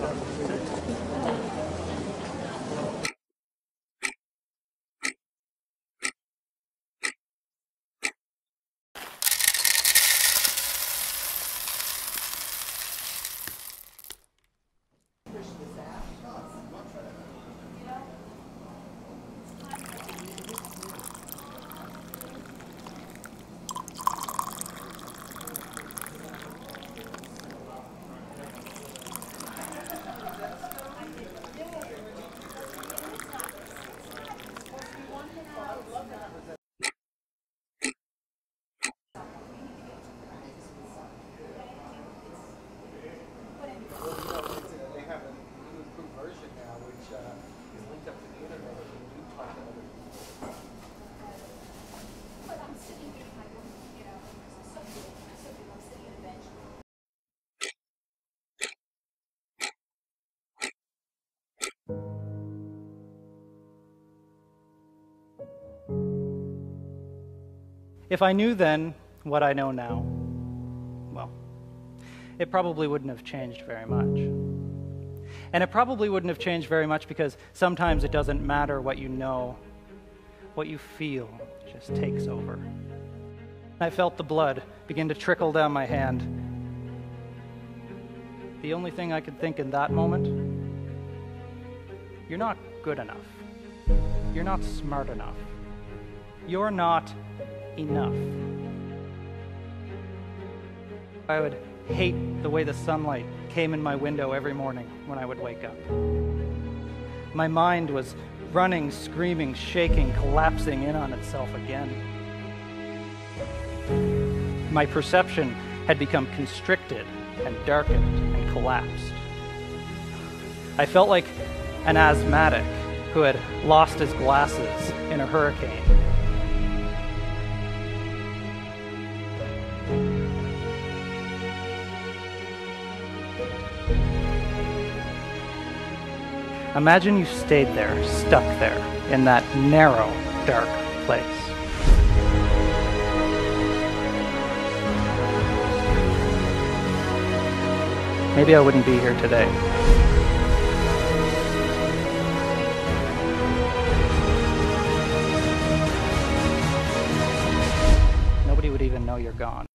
Gracias. If I knew then what I know now, well, it probably wouldn't have changed very much. And it probably wouldn't have changed very much because sometimes it doesn't matter what you know, what you feel just takes over. I felt the blood begin to trickle down my hand. The only thing I could think in that moment you're not good enough. You're not smart enough. You're not enough. I would hate the way the sunlight came in my window every morning when I would wake up. My mind was running, screaming, shaking, collapsing in on itself again. My perception had become constricted and darkened and collapsed. I felt like an asthmatic who had lost his glasses in a hurricane. Imagine you stayed there, stuck there, in that narrow, dark place. Maybe I wouldn't be here today. Nobody would even know you're gone.